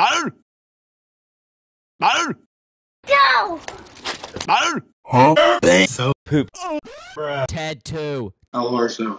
No! No! Go! No! Huh? So Poop. Bruh. Ted 2. Al so.